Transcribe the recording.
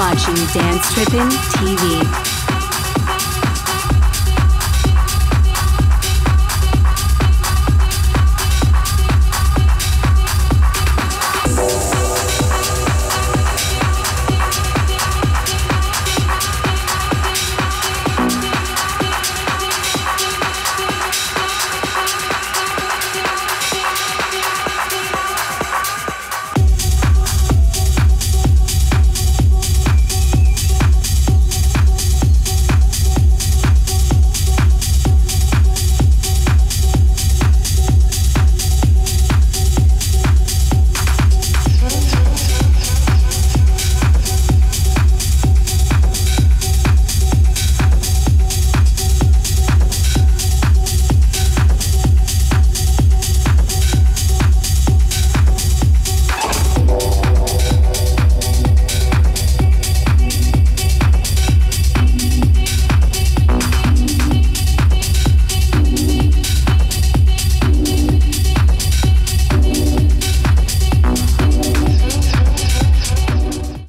Watching Dance Trippin' TV.